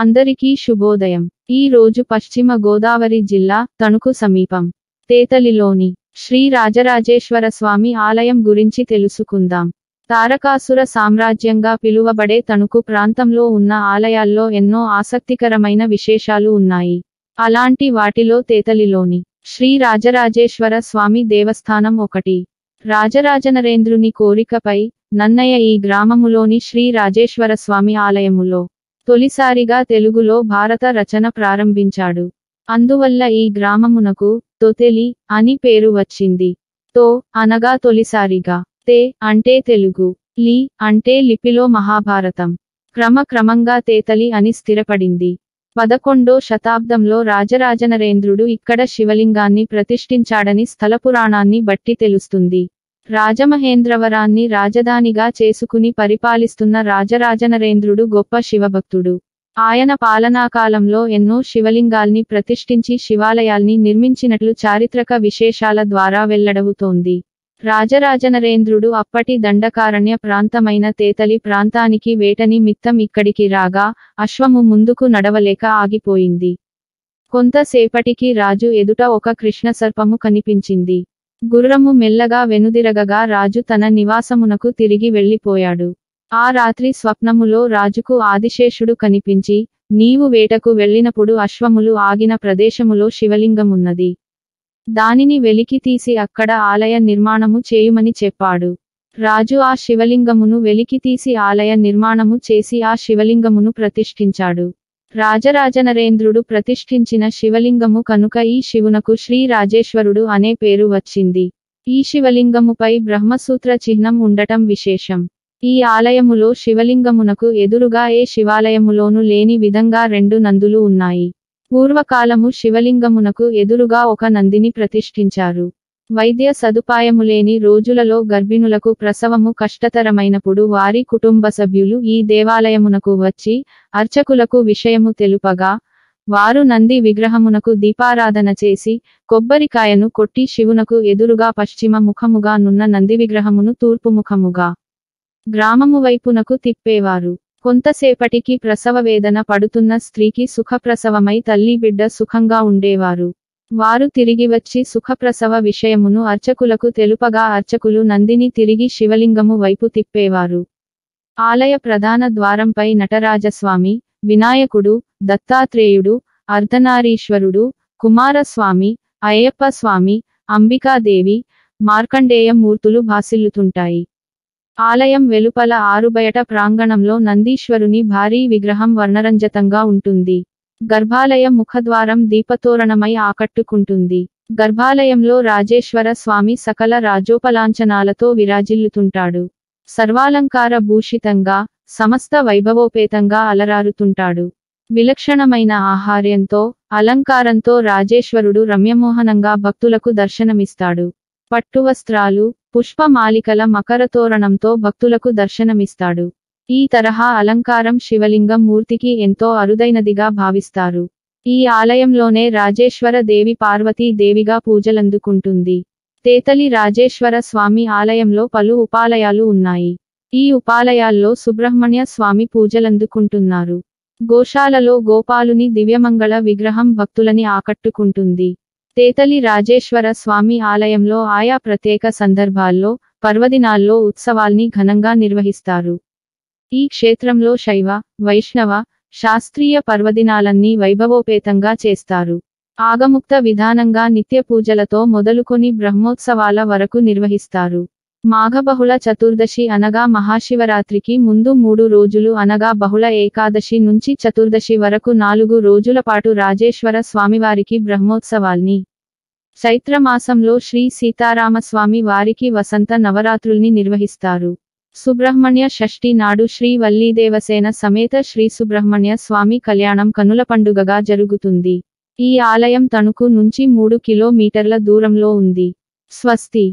అందరికీ శుభోదయం. ఈ రోజు పశ్చిమ గోదావరి జిల్లా తణుకు సమీపం తేతలిలోని శ్రీ రాజరాజేశ్వర స్వామి ఆలయం గురించి తెలుసుకుందాం. తారకాసుర సామ్రాజ్యంగా పిలువబడే తణుకు ప్రాంతంలో ఉన్న ఆలయాల్లో ఎన్నో ఆసక్తికరమైన విశేషాలు ఉన్నాయి. అలాంటి వాటిలో తేతలిలోని శ్రీ రాజరాజేశ్వర స్వామి దేవస్థానం ఒకటి. రాజరాజనరేంద్రుని కోరికపై నన్నయ్య ఈ గ్రామములోని శ్రీ రాజేశ్వర స్వామి ఆలయములో తొలిసారిగా తెలుగులో భారత రచన ప్రారంభించాడు. అందువల్ల ఈ గ్రామమునకు తొతెలి అని పేరు వచ్చింది. తో అనగా తొలిసారిగా. తే అంటే తెలుగు. లి అంటే లిపిలో మహాభారతం. క్రమక్రమంగా తేతలి అని స్థిరపడింది. పదకొండో శతాబ్దంలో రాజరాజనరేంద్రుడు ఇక్కడ శివలింగాన్ని ప్రతిష్ఠించాడని స్థలపురాణాన్ని బట్టి తెలుస్తుంది. రాజమహేంద్రవరాన్ని రాజధానిగా చేసుకుని పరిపాలిస్తున్న రాజరాజనరేంద్రుడు గొప్ప శివభక్తుడు. ఆయన పాలనాకాలంలో ఎన్నో శివలింగాల్ని ప్రతిష్ఠించి శివాలయాల్ని నిర్మించినట్లు చారిత్రక విశేషాల ద్వారా వెల్లడవుతోంది. రాజరాజనరేంద్రుడు అప్పటి దండకారణ్య ప్రాంతమైన తేతలి ప్రాంతానికి వేటని మిత్తం ఇక్కడికి రాగా అశ్వము ముందుకు నడవలేక ఆగిపోయింది. కొంతసేపటికి రాజు ఎదుట ఒక కృష్ణసర్పము కనిపించింది. గుర్రము మెల్లగా వెనుదిరగగా రాజు తన నివాసమునకు తిరిగి వెళ్ళిపోయాడు. ఆ రాత్రి స్వప్నములో రాజుకు ఆదిశేషుడు కనిపించి నీవు వేటకు వెళ్ళినప్పుడు అశ్వములు ఆగిన ప్రదేశములో శివలింగమున్నది. దానిని వెలికి తీసి అక్కడ ఆలయ నిర్మాణము చేయుమని చెప్పాడు. రాజు ఆ శివలింగమును వెలికి తీసి ఆలయ నిర్మాణము చేసి ఆ శివలింగమును ప్రతిష్ఠించాడు. రాజరాజనరేంద్రుడు ప్రతిష్ఠించిన శివలింగము కనుక ఈ శివునకు శ్రీ రాజేశ్వరుడు అనే పేరు వచ్చింది. ఈ శివలింగముపై బ్రహ్మసూత్ర చిహ్నం ఉండటం విశేషం. ఈ ఆలయములో శివలింగమునకు ఎదురుగా ఏ శివాలయములోనూ లేని విధంగా రెండు నందులు ఉన్నాయి. పూర్వకాలము శివలింగమునకు ఎదురుగా ఒక నందిని ప్రతిష్ఠించారు. వైద్య సదుపాయము లేని రోజులలో గర్భిణులకు ప్రసవము కష్టతరమైనప్పుడు వారి కుటుంబ సభ్యులు ఈ దేవాలయమునకు వచ్చి అర్చకులకు విషయము తెలుపగా వారు నంది విగ్రహమునకు దీపారాధన చేసి కొబ్బరికాయను కొట్టి శివునకు ఎదురుగా పశ్చిమ ముఖముగా నున్న నంది విగ్రహమును తూర్పు ముఖముగా గ్రామము వైపునకు తిప్పేవారు. కొంతసేపటికి ప్రసవ వేదన పడుతున్న స్త్రీకి సుఖప్రసవమై తల్లి బిడ్డ సుఖంగా ఉండేవారు. వారు తిరిగి వచ్చి సుఖప్రసవ విషయమును అర్చకులకు తెలుపగా అర్చకులు నందిని తిరిగి శివలింగము వైపు తిప్పేవారు. ఆలయ ప్రధాన ద్వారంపై నటరాజస్వామి వినాయకుడు దత్తాత్రేయుడు అర్ధనారీశ్వరుడు కుమారస్వామి అయ్యప్ప స్వామి అంబికాదేవి మార్కండేయ మూర్తులు భాసిల్లుతుంటాయి. ఆలయం వెలుపల ఆరుబయట ప్రాంగణంలో నందీశ్వరుని భారీ విగ్రహం వర్ణరంజతంగా ఉంటుంది. గర్భాలయం ముఖద్వారం దీపతోరణమై ఆకట్టుకుంటుంది. గర్భాలయంలో రాజేశ్వర స్వామి సకల రాజోపలాంఛనాలతో విరాజిల్లుతుంటాడు. సర్వాలంకార భూషితంగా సమస్త వైభవోపేతంగా అలరారుతుంటాడు. విలక్షణమైన ఆహార్యంతో అలంకారంతో రాజేశ్వరుడు రమ్యమోహనంగా భక్తులకు దర్శనమిస్తాడు. పట్టువస్త్రాలు పుష్పమాలికల మకరతోరణంతో భక్తులకు దర్శనమిస్తాడు. ఈ తరహా అలంకారం శివలింగం మూర్తికి ఎంతో అరుదైనదిగా భావిస్తారు. ఈ ఆలయంలోనే రాజేశ్వర దేవి పార్వతీ దేవిగా పూజలందుకుంటుంది. తేతలి రాజేశ్వర స్వామి ఆలయంలో పలు ఉపాలయాలు ఉన్నాయి. ఈ ఉపాలయాల్లో సుబ్రహ్మణ్య స్వామి పూజలందుకుంటున్నారు. గోశాలలో గోపాలుని దివ్యమంగళ విగ్రహం భక్తులని ఆకట్టుకుంటుంది. తేతలి రాజేశ్వర స్వామి ఆలయంలో ఆయా ప్రత్యేక సందర్భాల్లో పర్వదినాల్లో ఉత్సవాల్ని ఘనంగా నిర్వహిస్తారు. ఈ క్షేత్రంలో శైవ వైష్ణవ శాస్త్రీయ పర్వదినాలన్నీ వైభవోపేతంగా చేస్తారు. ఆగముక్త విధానంగా నిత్య పూజలతో మొదలుకొని బ్రహ్మోత్సవాల వరకు నిర్వహిస్తారు. మాఘబహుళ చతుర్దశి అనగా మహాశివరాత్రికి ముందు మూడు రోజులు అనగా బహుళ ఏకాదశి నుంచి చతుర్దశి వరకు నాలుగు రోజుల పాటు రాజేశ్వర స్వామివారికి బ్రహ్మోత్సవాల్ని. చైత్రమాసంలో శ్రీ సీతారామస్వామి వారికి వసంత నవరాత్రుల్ని నిర్వహిస్తారు. సుబ్రహ్మణ్య షష్ఠి నాడు శ్రీ వల్లీదేవసేన సమేత శ్రీ సుబ్రహ్మణ్య స్వామి కళ్యాణం కనుల పండుగగా జరుగుతుంది. ఈ ఆలయం తణుకు నుంచి మూడు కిలోమీటర్ల దూరంలో ఉంది. స్వస్తి.